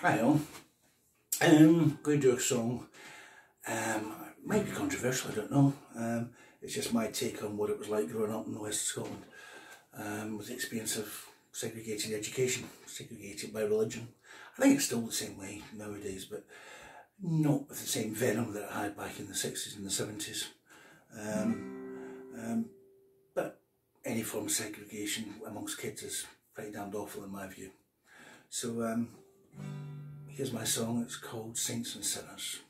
I know. Um, going to do a song. Um, might be controversial, I don't know. Um, it's just my take on what it was like growing up in the west of Scotland um, with the experience of segregated education, segregated by religion. I think it's still the same way nowadays, but not with the same venom that it had back in the 60s and the 70s. Um, um, but any form of segregation amongst kids is pretty damned awful in my view. So um, here's my song, it's called Saints and Sinners.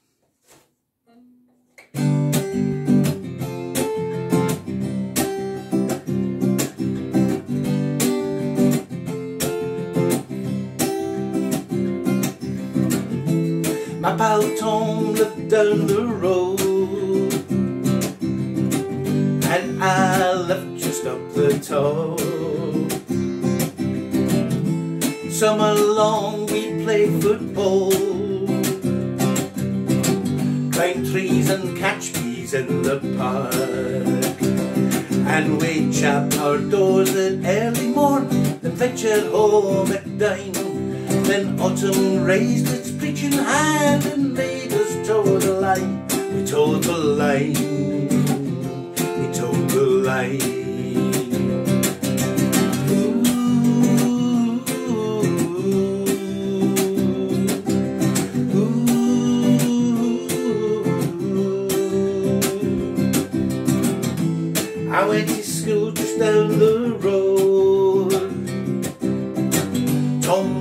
My pal Tom lived down the road. And I left just up the top. Summer long we played football Climb trees and catch bees in the park And we chapped our doors at early morn Then ventured home at dine Then autumn raised its preaching hand and made us toe the line. We told the line.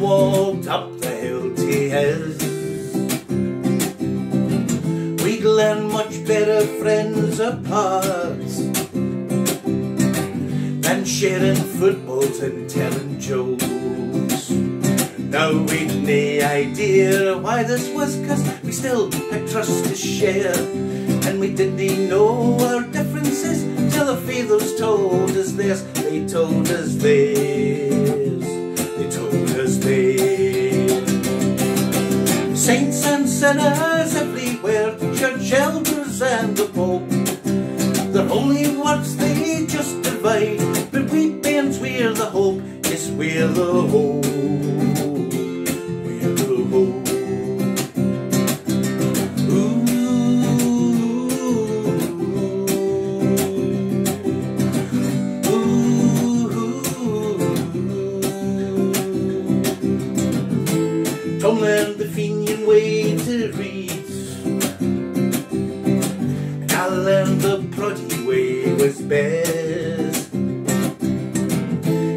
Walked up the hill to his. We'd learn much better friends apart than sharing footballs and telling jokes. Now we'd no idea why this was, cause we still had trust to share. And we didn't know our differences till the fathers told us this, They told us theirs. Sinners everywhere, church elders and the Pope. They're only words they just divide, but we bands we're the hope. Yes, we're the hope. We're the hope. Tom learned the way to read I learned the Proddy way was best.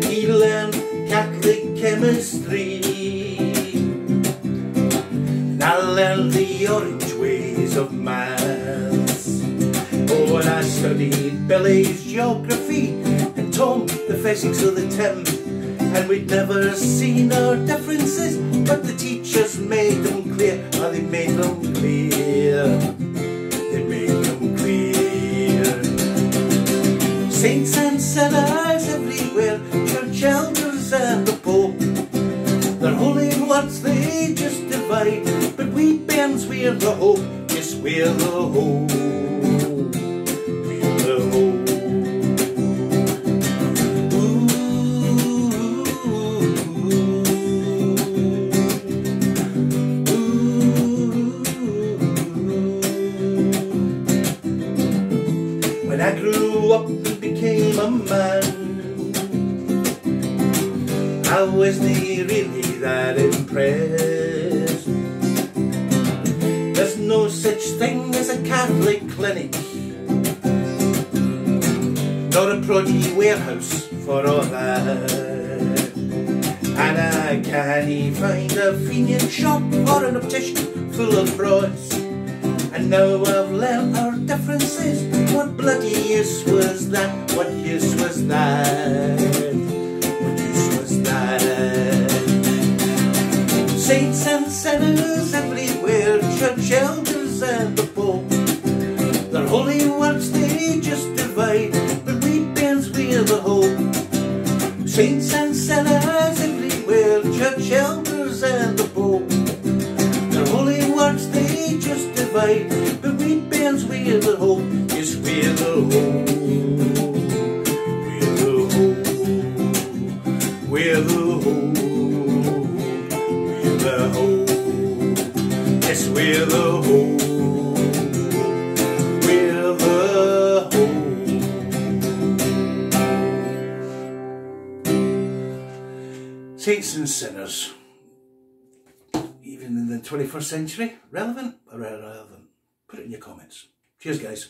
He learned Catholic chemistry. And I learned the orange ways of maths. Oh, and I studied Billy's geography And Tom the physics of the Thames and we'd never seen our differences But the teachers made them clear. Oh, they made them clear. They made them clear. Saints and sinners everywhere Church elders and the Pope They're holy words they just divide. But we bands we're the hope. Yes, we're the hope grew up and became a man. I wasn't really that impressed. There's no such thing as a Catholic clinic Nor a prodigy warehouse for all that. And I can't find a Fenian shop or an optician full of frauds and now I've learned our differences What bloody use was that? What use was that? And sinners. Even in the 21st century, relevant or irrelevant? Put it in your comments. Cheers, guys.